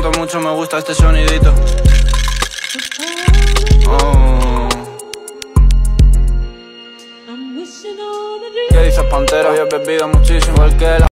siento mucho, me gusta este sonidito. Oh. ¿Qué dices, Pantera? Hoy he bebido muchísimo, el que la